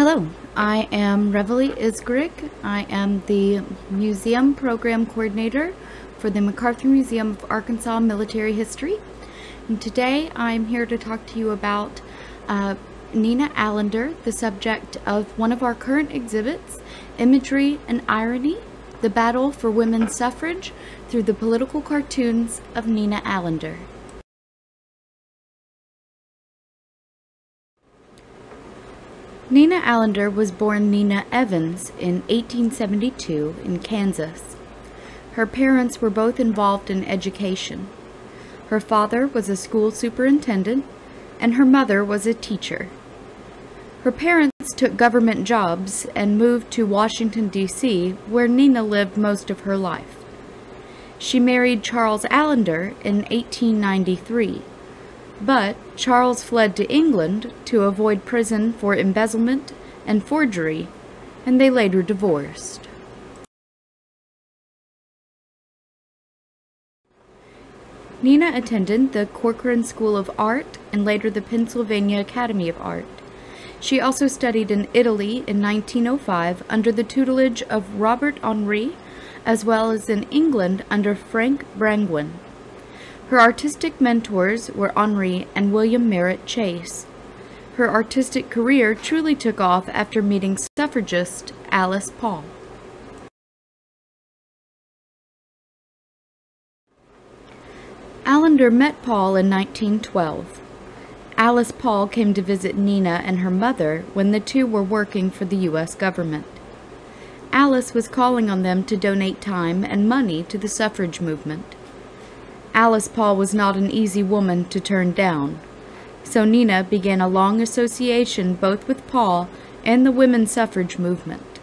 Hello, I am Reveille Isgrig. I am the Museum Program Coordinator for the MacArthur Museum of Arkansas Military History. And today I'm here to talk to you about uh, Nina Allender, the subject of one of our current exhibits, Imagery and Irony, the Battle for Women's Suffrage through the Political Cartoons of Nina Allender. Nina Allender was born Nina Evans in 1872 in Kansas. Her parents were both involved in education. Her father was a school superintendent, and her mother was a teacher. Her parents took government jobs and moved to Washington, D.C., where Nina lived most of her life. She married Charles Allender in 1893. But Charles fled to England to avoid prison for embezzlement and forgery, and they later divorced. Nina attended the Corcoran School of Art and later the Pennsylvania Academy of Art. She also studied in Italy in 1905 under the tutelage of Robert Henri, as well as in England under Frank Brangwyn. Her artistic mentors were Henri and William Merritt Chase. Her artistic career truly took off after meeting suffragist Alice Paul. Allender met Paul in 1912. Alice Paul came to visit Nina and her mother when the two were working for the U.S. government. Alice was calling on them to donate time and money to the suffrage movement. Alice Paul was not an easy woman to turn down, so Nina began a long association both with Paul and the women's suffrage movement.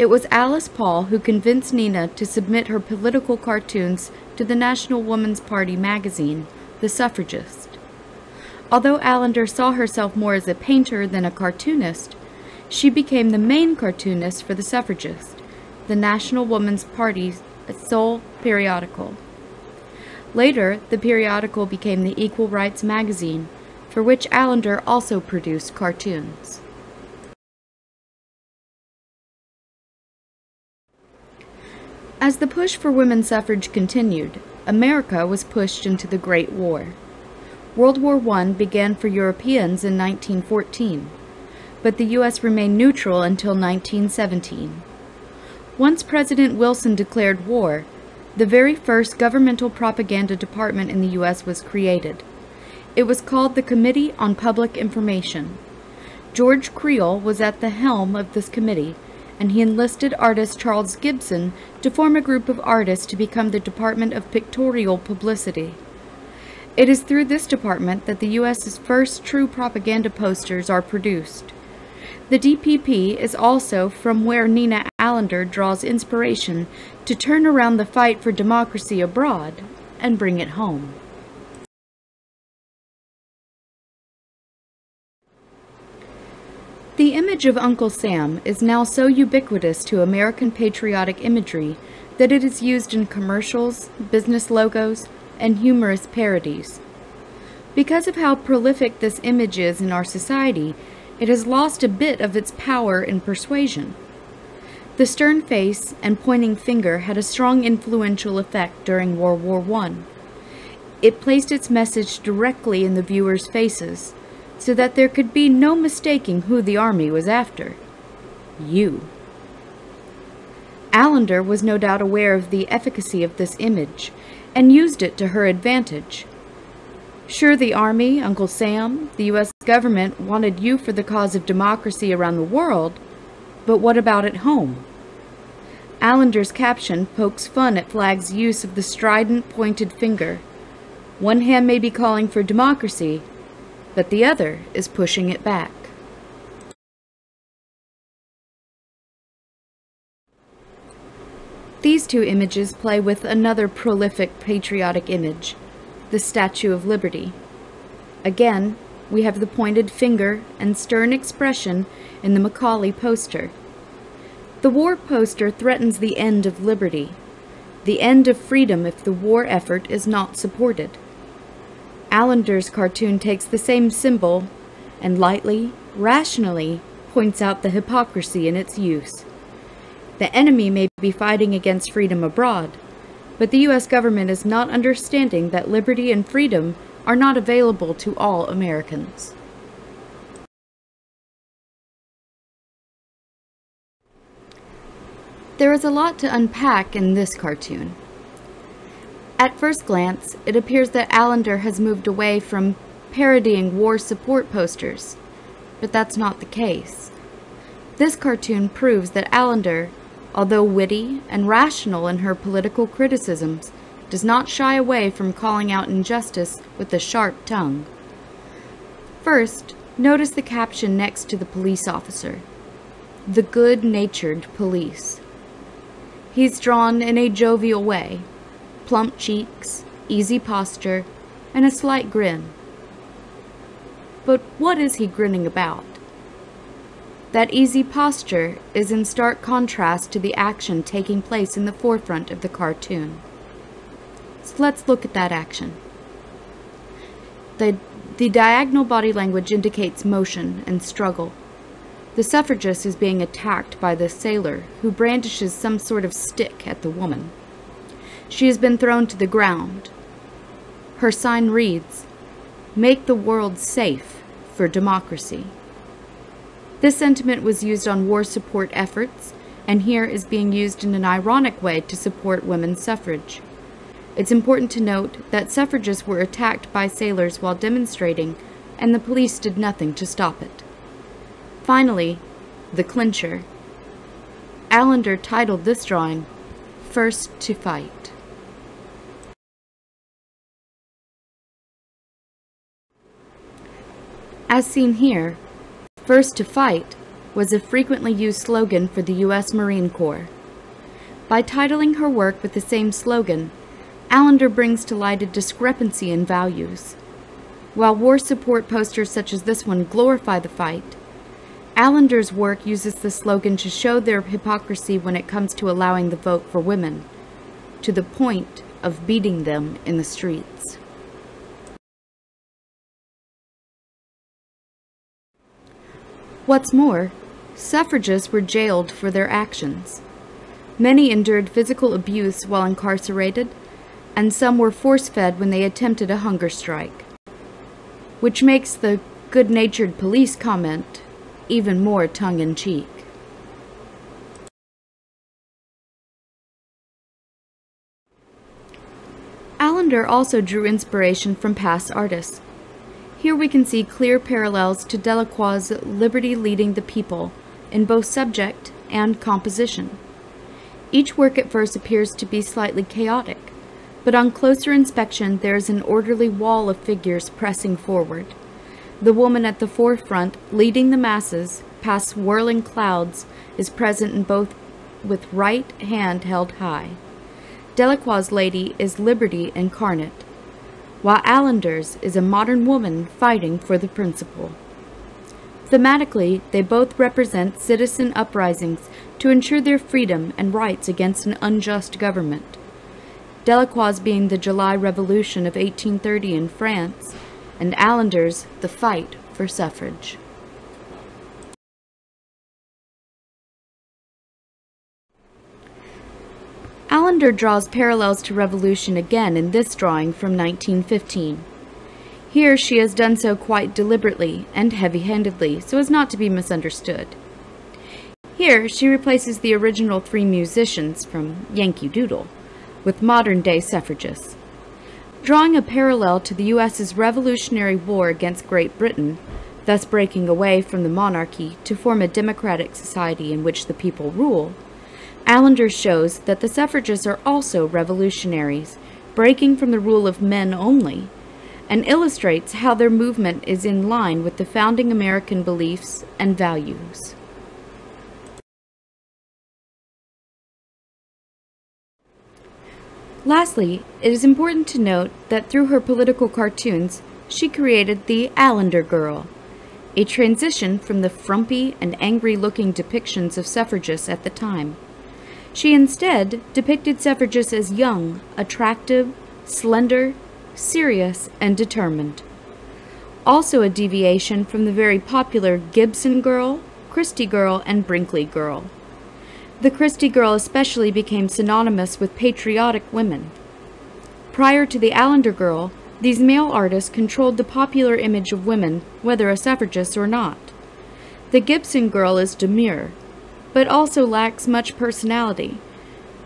It was Alice Paul who convinced Nina to submit her political cartoons to the National Woman's Party magazine, The Suffragist. Although Allender saw herself more as a painter than a cartoonist, she became the main cartoonist for The Suffragist, the National Woman's Party's sole periodical. Later, the periodical became the Equal Rights magazine, for which Allender also produced cartoons. As the push for women's suffrage continued, America was pushed into the Great War. World War I began for Europeans in 1914, but the U.S. remained neutral until 1917. Once President Wilson declared war, the very first governmental propaganda department in the U.S. was created. It was called the Committee on Public Information. George Creel was at the helm of this committee, and he enlisted artist Charles Gibson to form a group of artists to become the Department of Pictorial Publicity. It is through this department that the U.S.'s first true propaganda posters are produced. The DPP is also from where Nina Allender draws inspiration to turn around the fight for democracy abroad and bring it home. The image of Uncle Sam is now so ubiquitous to American patriotic imagery that it is used in commercials, business logos, and humorous parodies. Because of how prolific this image is in our society, it has lost a bit of its power and persuasion. The stern face and pointing finger had a strong influential effect during World War I. It placed its message directly in the viewers' faces, so that there could be no mistaking who the army was after. You. Allender was no doubt aware of the efficacy of this image, and used it to her advantage. Sure, the Army, Uncle Sam, the U.S. government wanted you for the cause of democracy around the world, but what about at home? Allender's caption pokes fun at Flagg's use of the strident, pointed finger. One hand may be calling for democracy, but the other is pushing it back. These two images play with another prolific patriotic image, the Statue of Liberty. Again, we have the pointed finger and stern expression in the Macaulay poster. The war poster threatens the end of liberty, the end of freedom if the war effort is not supported. Allender's cartoon takes the same symbol and lightly, rationally, points out the hypocrisy in its use. The enemy may be fighting against freedom abroad, but the U.S. government is not understanding that liberty and freedom are not available to all Americans. There is a lot to unpack in this cartoon. At first glance, it appears that Allender has moved away from parodying war support posters, but that's not the case. This cartoon proves that Allender, although witty and rational in her political criticisms, does not shy away from calling out injustice with a sharp tongue. First, notice the caption next to the police officer. The good-natured police. He's drawn in a jovial way, plump cheeks, easy posture, and a slight grin. But what is he grinning about? That easy posture is in stark contrast to the action taking place in the forefront of the cartoon. So let's look at that action. The, the diagonal body language indicates motion and struggle. The suffragist is being attacked by the sailor, who brandishes some sort of stick at the woman. She has been thrown to the ground. Her sign reads, Make the world safe for democracy. This sentiment was used on war support efforts, and here is being used in an ironic way to support women's suffrage. It's important to note that suffragists were attacked by sailors while demonstrating, and the police did nothing to stop it. Finally, the clincher. Allender titled this drawing, First to Fight. As seen here, First to Fight was a frequently used slogan for the U.S. Marine Corps. By titling her work with the same slogan, Allender brings to light a discrepancy in values. While war support posters such as this one glorify the fight, Allender's work uses the slogan to show their hypocrisy when it comes to allowing the vote for women, to the point of beating them in the streets. What's more, suffragists were jailed for their actions. Many endured physical abuse while incarcerated, and some were force-fed when they attempted a hunger strike. Which makes the good-natured police comment even more tongue-in-cheek. Allender also drew inspiration from past artists. Here we can see clear parallels to Delacroix's Liberty Leading the People in both subject and composition. Each work at first appears to be slightly chaotic, but on closer inspection there is an orderly wall of figures pressing forward. The woman at the forefront, leading the masses past whirling clouds, is present in both with right hand held high. Delacroix's lady is liberty incarnate while Allender's is a modern woman fighting for the principle. Thematically, they both represent citizen uprisings to ensure their freedom and rights against an unjust government. Delacroix being the July Revolution of 1830 in France, and Allender's the fight for suffrage. Allender draws parallels to revolution again in this drawing from 1915. Here she has done so quite deliberately and heavy-handedly so as not to be misunderstood. Here she replaces the original three musicians from Yankee Doodle with modern-day suffragists. Drawing a parallel to the U.S.'s Revolutionary War against Great Britain, thus breaking away from the monarchy to form a democratic society in which the people rule, Allender shows that the suffragists are also revolutionaries, breaking from the rule of men only, and illustrates how their movement is in line with the founding American beliefs and values. Lastly, it is important to note that through her political cartoons, she created the Allender Girl, a transition from the frumpy and angry-looking depictions of suffragists at the time. She instead depicted suffragists as young, attractive, slender, serious, and determined. Also a deviation from the very popular Gibson girl Christy Girl and Brinkley Girl. The Christy Girl especially became synonymous with patriotic women. Prior to the Allender Girl, these male artists controlled the popular image of women, whether a suffragist or not. The Gibson Girl is demure, but also lacks much personality.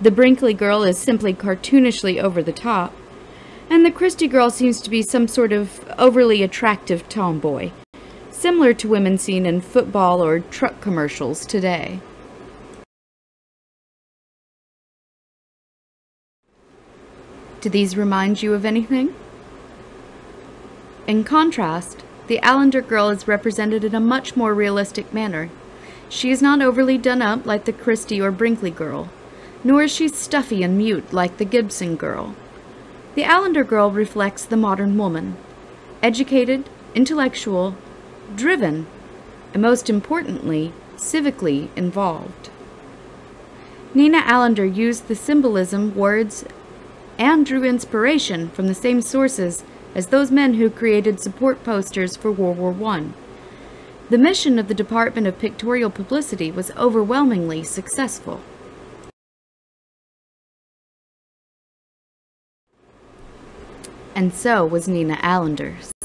The Brinkley Girl is simply cartoonishly over the top, and the Christy Girl seems to be some sort of overly attractive tomboy, similar to women seen in football or truck commercials today. Do these remind you of anything? In contrast, the Allender girl is represented in a much more realistic manner. She is not overly done up like the Christy or Brinkley girl, nor is she stuffy and mute like the Gibson girl. The Allender girl reflects the modern woman, educated, intellectual, driven, and most importantly, civically involved. Nina Allender used the symbolism, words, and drew inspiration from the same sources as those men who created support posters for World War I. The mission of the Department of Pictorial Publicity was overwhelmingly successful. And so was Nina Allender's.